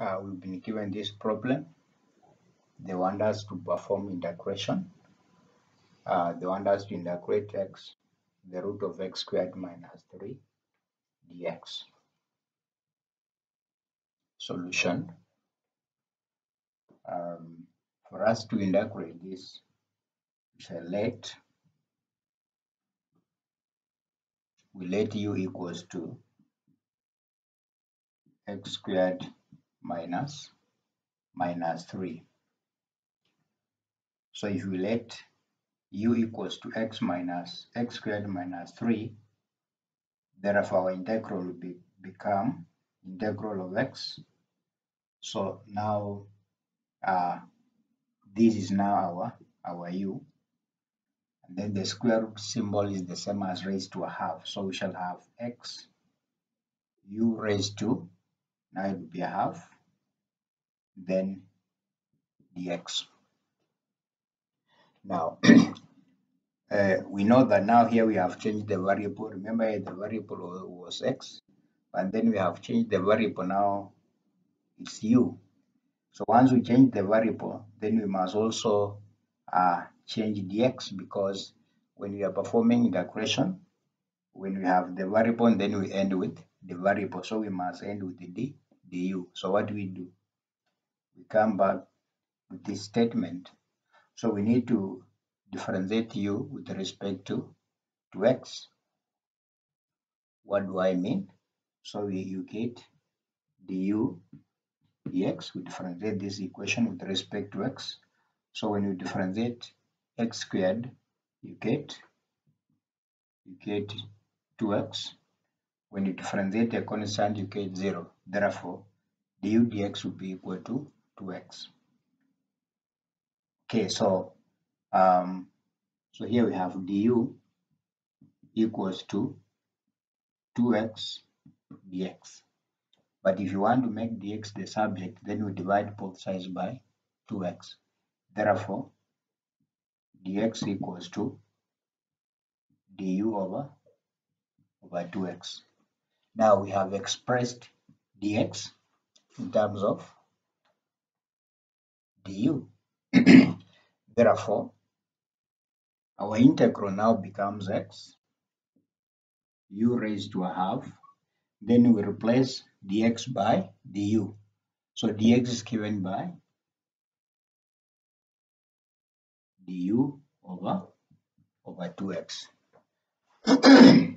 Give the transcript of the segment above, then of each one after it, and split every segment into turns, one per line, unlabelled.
uh, we've been given this problem. They want us to perform integration. Uh, they want us to integrate x, the root of x squared minus 3 dx. Solution. Um, for us to integrate this, let we let u equals to x squared minus minus 3. So if we let u equals to x minus x squared minus 3, therefore our integral will be, become integral of x. So now uh, this is now our, our u. And then the square root symbol is the same as raised to a half. So we shall have x u raised to, now it will be a half, then dx. Now, uh, we know that now here we have changed the variable. Remember the variable was x, and then we have changed the variable now it's u. So once we change the variable, then we must also uh, change dx because when we are performing integration, when we have the variable, then we end with the variable. So we must end with the d, du. So what do we do? We come back with this statement. So we need to differentiate u with respect to, to x. What do I mean? So we, you get du dx, we differentiate this equation with respect to x. So when you differentiate x squared, you get you get 2x. When you differentiate a constant, you get 0. Therefore, du dx will be equal to 2x. Okay, so um, so here we have du equals to 2x dx. But if you want to make dx the subject, then we divide both sides by 2x. Therefore, dx equals to du over over 2x. Now we have expressed dx in terms of du. Therefore, our integral now becomes x, u raised to a half, then we replace dx by du. So dx is given by du over, over 2x.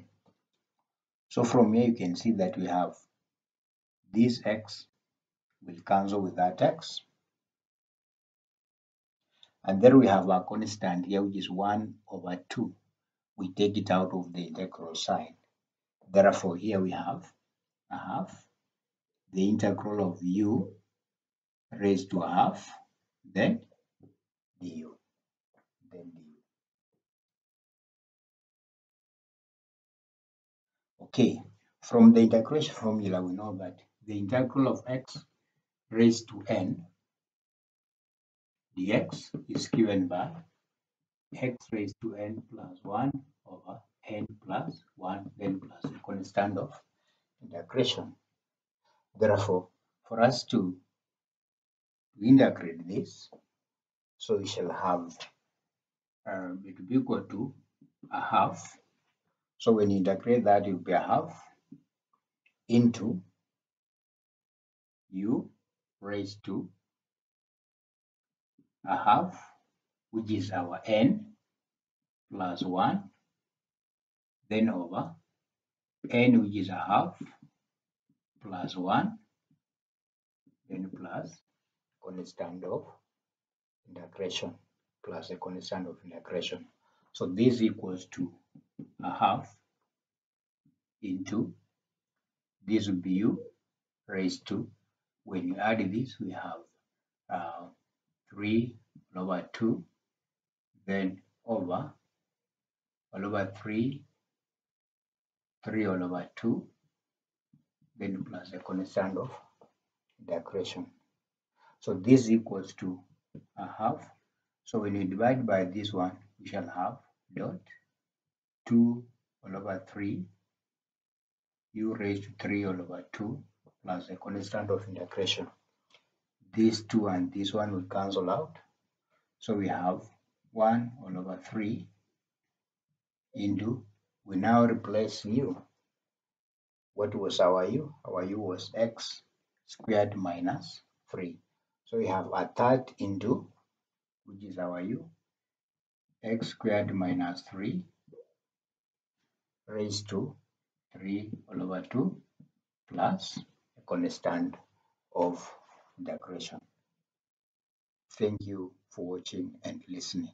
so from here you can see that we have this x will cancel with that x and then we have our constant here, which is 1 over 2. We take it out of the integral sign. Therefore, here we have a half, the integral of u raised to a half, then du. Then du. Okay, from the integration formula, we know that the integral of x raised to n dx is given by x raised to n plus 1 over n plus 1 then plus a constant of integration. Therefore, for us to integrate this, so we shall have um, it will be equal to a half. So when you integrate that, it will be a half into u raised to a half, which is our n plus 1, then over n, which is a half, plus 1, then plus constant of integration, plus a constant of integration. So this equals to a half into this will be u raised to, when you add this, we have uh, 3 over 2 then over all over 3 3 all over 2 then plus the constant of integration so this equals to a half. So when you divide by this one we shall have dot 2 all over 3 u raised to 3 all over 2 plus the constant of integration these two and this one will cancel out. So we have 1 all over 3 into, we now replace u. What was our u? Our u was x squared minus 3. So we have a third into, which is our u, x squared minus 3 raised to 3 all over 2 plus a constant of the equation. Thank you for watching and listening.